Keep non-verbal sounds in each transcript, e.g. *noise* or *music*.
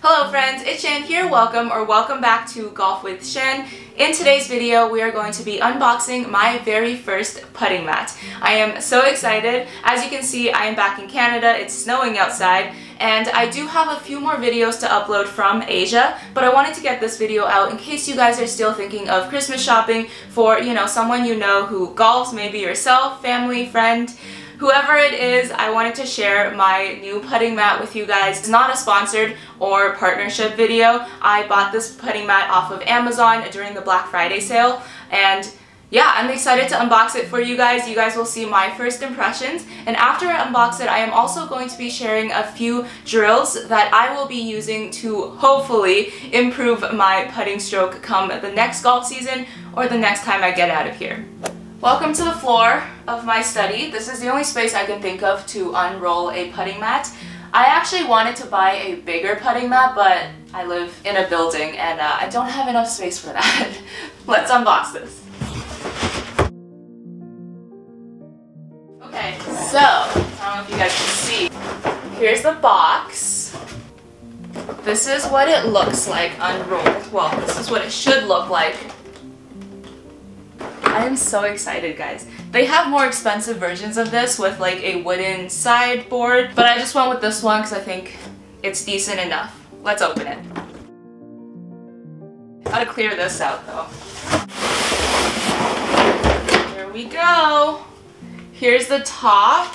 Hello friends, it's Shan here. Welcome or welcome back to Golf with Shan. In today's video, we are going to be unboxing my very first putting mat. I am so excited. As you can see, I am back in Canada. It's snowing outside and I do have a few more videos to upload from Asia, but I wanted to get this video out in case you guys are still thinking of Christmas shopping for, you know, someone you know who golfs, maybe yourself, family, friend, Whoever it is, I wanted to share my new putting mat with you guys. It's not a sponsored or partnership video. I bought this putting mat off of Amazon during the Black Friday sale and yeah, I'm excited to unbox it for you guys. You guys will see my first impressions. And after I unbox it, I am also going to be sharing a few drills that I will be using to hopefully improve my putting stroke come the next golf season or the next time I get out of here. Welcome to the floor of my study. This is the only space I can think of to unroll a putting mat. I actually wanted to buy a bigger putting mat, but I live in a building and uh, I don't have enough space for that. *laughs* Let's unbox this. Okay, so, I don't know if you guys can see. Here's the box. This is what it looks like unrolled. Well, this is what it should look like I am so excited, guys. They have more expensive versions of this with like a wooden sideboard, but I just went with this one because I think it's decent enough. Let's open it. Gotta clear this out though. Here we go. Here's the top.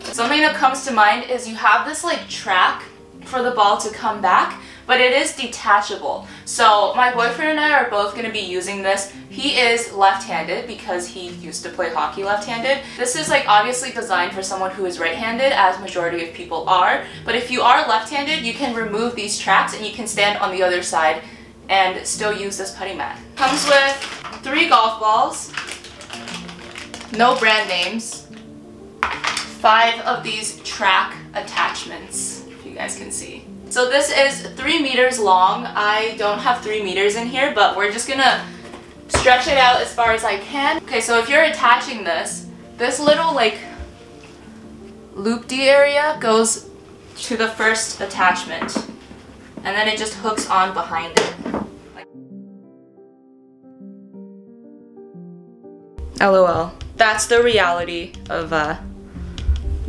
Something that comes to mind is you have this like track for the ball to come back, but it is detachable. So my boyfriend and I are both going to be using this. He is left-handed because he used to play hockey left-handed. This is like obviously designed for someone who is right-handed as majority of people are. But if you are left-handed, you can remove these tracks and you can stand on the other side and still use this putting mat. Comes with three golf balls, no brand names, five of these track attachments, guys can see. So this is three meters long. I don't have three meters in here, but we're just gonna stretch it out as far as I can. Okay, so if you're attaching this, this little like loop-d area goes to the first attachment. And then it just hooks on behind it. LOL. That's the reality of uh,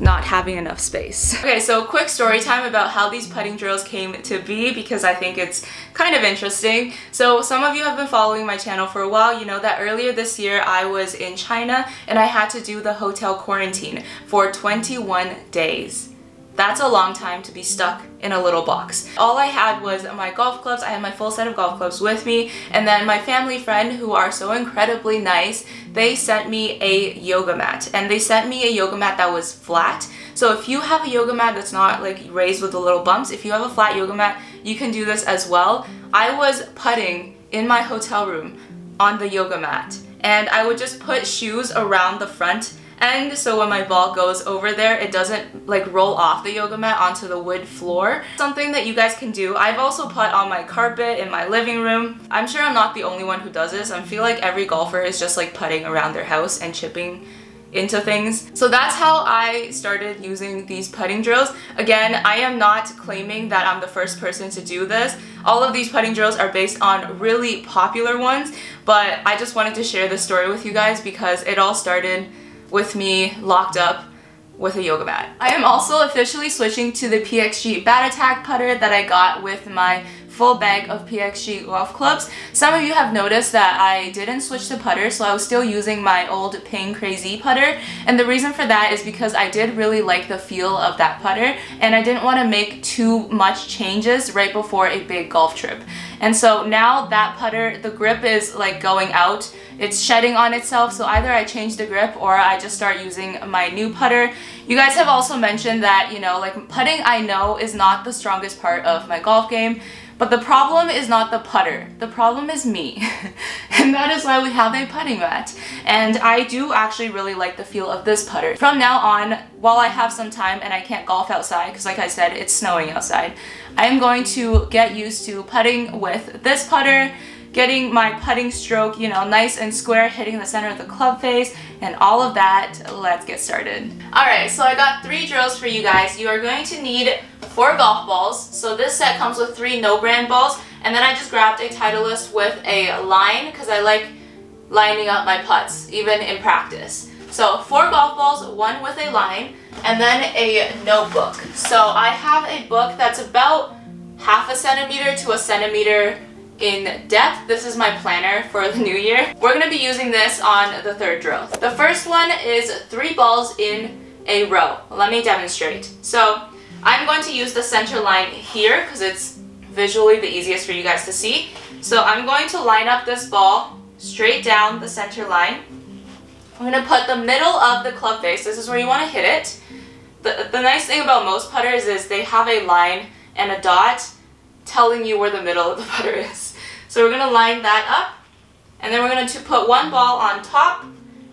not having enough space. *laughs* Okay, so quick story time about how these putting drills came to be because I think it's kind of interesting. So some of you have been following my channel for a while. You know that earlier this year I was in China and I had to do the hotel quarantine for 21 days. That's a long time to be stuck in a little box. All I had was my golf clubs, I had my full set of golf clubs with me, and then my family friend who are so incredibly nice, they sent me a yoga mat. And they sent me a yoga mat that was flat. So if you have a yoga mat that's not like raised with the little bumps, if you have a flat yoga mat, you can do this as well. I was putting in my hotel room on the yoga mat and I would just put shoes around the front end so when my ball goes over there it doesn't like roll off the yoga mat onto the wood floor. Something that you guys can do. I've also put on my carpet in my living room. I'm sure I'm not the only one who does this. I feel like every golfer is just like putting around their house and chipping into things. So that's how I started using these putting drills. Again, I am not claiming that I'm the first person to do this. All of these putting drills are based on really popular ones, but I just wanted to share this story with you guys because it all started with me locked up with a yoga mat. I am also officially switching to the PXG Bat Attack putter that I got with my full bag of PXG golf clubs. Some of you have noticed that I didn't switch to putter, so I was still using my old Ping Craz-E putter. And the reason for that is because I did really like the feel of that putter, and I didn't want to make too much changes right before a big golf trip. And so now that putter, the grip is like going out, it's shedding on itself, so either I change the grip or I just start using my new putter. You guys have also mentioned that, you know, like putting I know is not the strongest part of my golf game. But the problem is not the putter. The problem is me. *laughs* and that is why we have a putting mat. And I do actually really like the feel of this putter. From now on, while I have some time and I can't golf outside, because like I said, it's snowing outside, I'm going to get used to putting with this putter getting my putting stroke, you know, nice and square, hitting the center of the club face, and all of that, let's get started. Alright, so I got three drills for you guys. You are going to need four golf balls. So this set comes with three no-brand balls. And then I just grabbed a Titleist with a line because I like lining up my putts, even in practice. So four golf balls, one with a line, and then a notebook. So I have a book that's about half a centimeter to a centimeter in depth. This is my planner for the new year. We're to be using this on the third drill. The first one is three balls in a row. Let me demonstrate. So I'm going to use the center line here because it's visually the easiest for you guys to see. So I'm going to line up this ball straight down the center line. I'm going to put the middle of the club face. This is where you want to hit it. The, the nice thing about most putters is they have a line and a dot telling you where the middle of the putter is. So we're going to line that up and then we're going to put one ball on top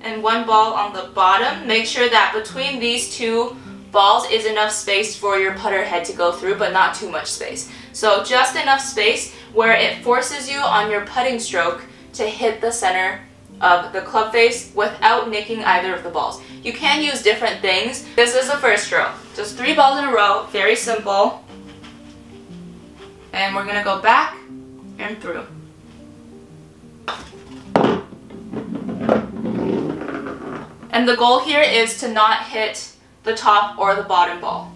and one ball on the bottom. Make sure that between these two balls is enough space for your putter head to go through, but not too much space. So just enough space where it forces you on your putting stroke to hit the center of the club face without nicking either of the balls. You can use different things. This is the first drill. Just three balls in a row, very simple. And we're gonna go back and through. And the goal here is to not hit the top or the bottom ball.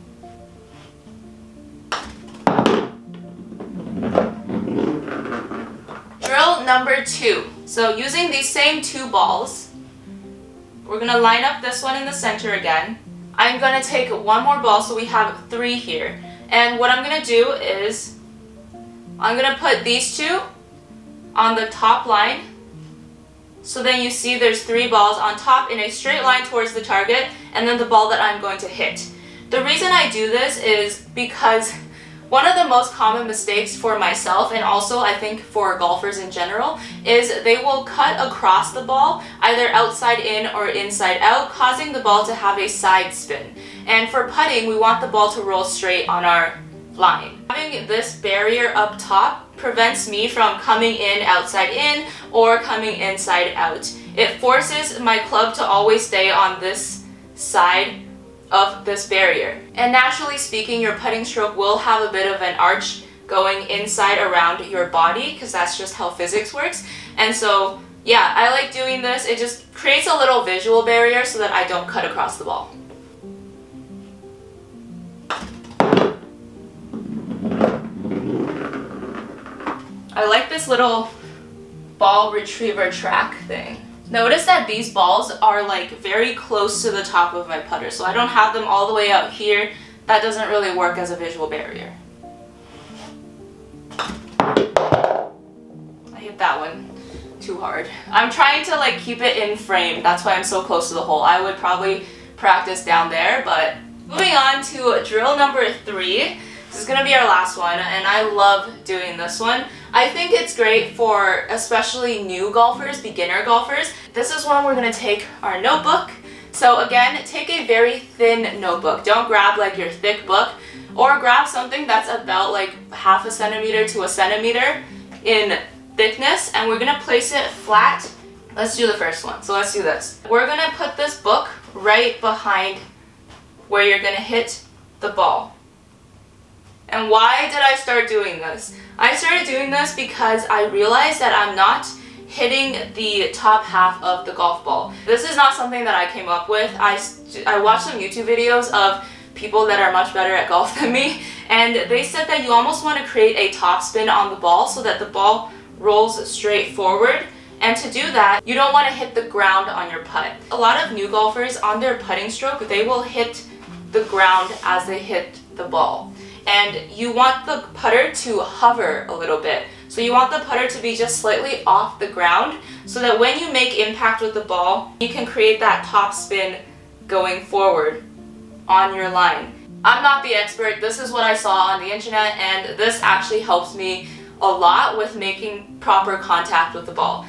Drill number two. So using these same two balls, we're going to line up this one in the center again. I'm going to take one more ball, so we have three here. And what I'm going to do is, I'm going to put these two on the top line so then you see there's three balls on top in a straight line towards the target and then the ball that I'm going to hit. The reason I do this is because one of the most common mistakes for myself and also I think for golfers in general is they will cut across the ball either outside in or inside out causing the ball to have a side spin. And for putting we want the ball to roll straight on our line. Having this barrier up top prevents me from coming in outside in or coming inside out. It forces my club to always stay on this side of this barrier. And naturally speaking, your putting stroke will have a bit of an arch going inside around your body because that's just how physics works. And so, yeah, I like doing this. It just creates a little visual barrier so that I don't cut across the ball. I like this little ball retriever track thing. Notice that these balls are like very close to the top of my putter, so I don't have them all the way out here. That doesn't really work as a visual barrier. I hit that one too hard. I'm trying to like keep it in frame. That's why I'm so close to the hole. I would probably practice down there, but moving on to drill number three. This is gonna be our last one, and I love doing this one. I think it's great for especially new golfers, beginner golfers. This is when we're gonna take our notebook. So again, take a very thin notebook. Don't grab like your thick book or grab something that's about like half a centimeter to a centimeter in thickness and we're gonna place it flat. Let's do the first one. So let's do this. We're gonna put this book right behind where you're gonna hit the ball. And why did I start doing this? I started doing this because I realized that I'm not hitting the top half of the golf ball. This is not something that I came up with. I, I watched some YouTube videos of people that are much better at golf *laughs* than me and they said that you almost want to create a top spin on the ball so that the ball rolls straight forward and to do that, you don't want to hit the ground on your putt. A lot of new golfers on their putting stroke, they will hit the ground as they hit the ball and you want the putter to hover a little bit. So you want the putter to be just slightly off the ground so that when you make impact with the ball, you can create that top spin going forward on your line. I'm not the expert, this is what I saw on the internet and this actually helps me a lot with making proper contact with the ball.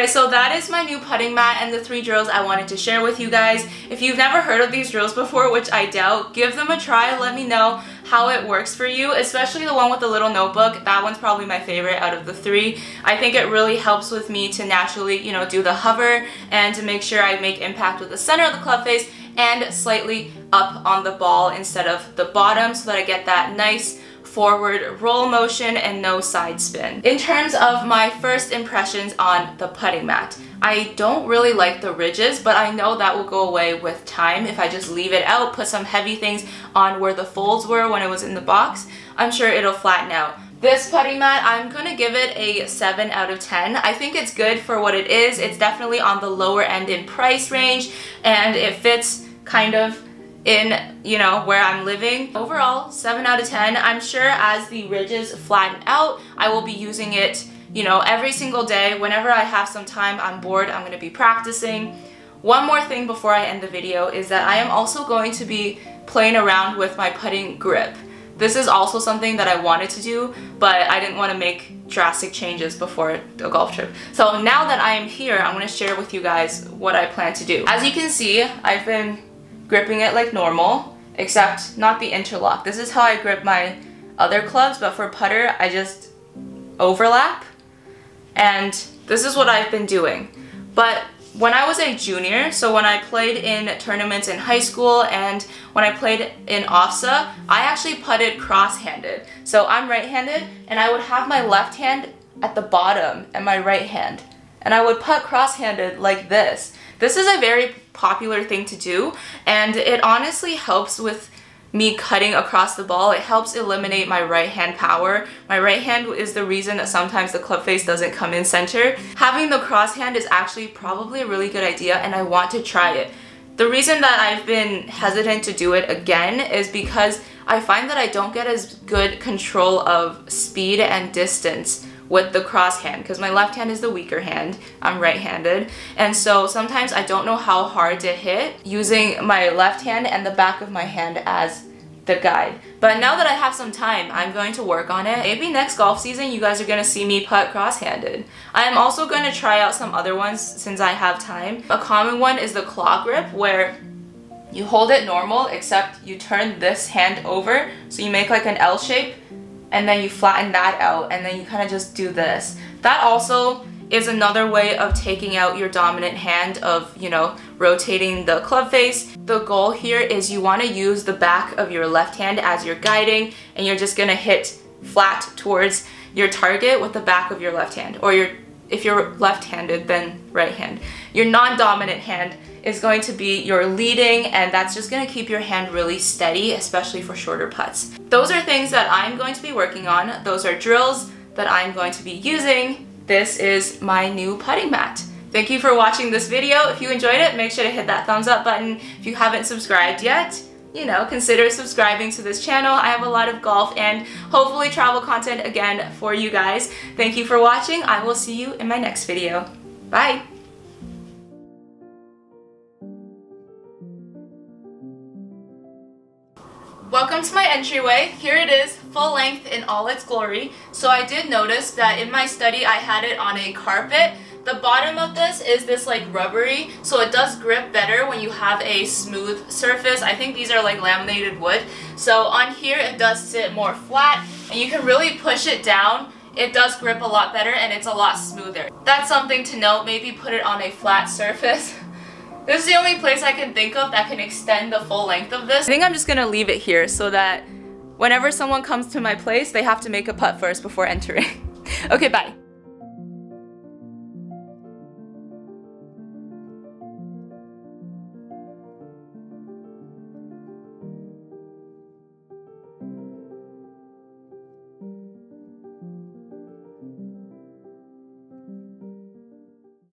Alright, so that is my new putting mat and the three drills I wanted to share with you guys. If you've never heard of these drills before, which I doubt, give them a try. Let me know how it works for you, especially the one with the little notebook. That one's probably my favorite out of the three. I think it really helps with me to naturally, you know, do the hover and to make sure I make impact with the center of the club face and slightly up on the ball instead of the bottom so that I get that nice forward roll motion and no side spin. In terms of my first impressions on the putting mat, I don't really like the ridges, but I know that will go away with time if I just leave it out, put some heavy things on where the folds were when it was in the box. I'm sure it'll flatten out. This putting mat, I'm gonna give it a 7 out of 10. I think it's good for what it is. It's definitely on the lower end in price range and it fits kind of in, you know, where I'm living. Overall, 7 out of 10. I'm sure as the ridges flatten out, I will be using it, you know, every single day. Whenever I have some time, I'm bored, I'm to be practicing. One more thing before I end the video is that I am also going to be playing around with my putting grip. This is also something that I wanted to do, but I didn't want to make drastic changes before the golf trip. So now that I am here, I'm going to share with you guys what I plan to do. As you can see, I've been gripping it like normal, except not the interlock. This is how I grip my other clubs, but for putter, I just overlap. And this is what I've been doing. But when I was a junior, so when I played in tournaments in high school and when I played in OFSAA, I actually putted cross-handed. So I'm right-handed and I would have my left hand at the bottom and my right hand. And I would putt cross-handed like this. This is a very popular thing to do and it honestly helps with me cutting across the ball. It helps eliminate my right hand power. My right hand is the reason that sometimes the club face doesn't come in center. Having the cross hand is actually probably a really good idea and I want to try it. The reason that I've been hesitant to do it again is because I find that I don't get as good control of speed and distance with the cross hand because my left hand is the weaker hand. I'm right-handed. And so sometimes I don't know how hard to hit using my left hand and the back of my hand as the guide. But now that I have some time, I'm going to work on it. Maybe next golf season you guys are going to see me putt cross-handed. I am also going to try out some other ones since I have time. A common one is the claw grip where you hold it normal except you turn this hand over so you make like an L shape and then you flatten that out and then you kind of just do this. That also is another way of taking out your dominant hand of, you know, rotating the club face. The goal here is you want to use the back of your left hand as you're guiding and you're just going to hit flat towards your target with the back of your left hand or your if you're left-handed then right hand. Your non-dominant hand is going to be your leading and that's just going to keep your hand really steady, especially for shorter putts. Those are things that I'm going to be working on. Those are drills that I'm going to be using. This is my new putting mat. Thank you for watching this video. If you enjoyed it, make sure to hit that thumbs up button. If you haven't subscribed yet, you know, consider subscribing to this channel. I have a lot of golf and hopefully travel content again for you guys. Thank you for watching. I will see you in my next video. Bye! Welcome to my entryway. Here it is, full length in all its glory. So I did notice that in my study I had it on a carpet. The bottom of this is this like rubbery, so it does grip better when you have a smooth surface. I think these are like laminated wood. So on here it does sit more flat and you can really push it down it does grip a lot better and it's a lot smoother. That's something to note, maybe put it on a flat surface. *laughs* This is the only place I can think of that can extend the full length of this. I think I'm just gonna leave it here so that whenever someone comes to my place, they have to make a putt first before entering. *laughs* okay, bye.